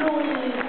Glory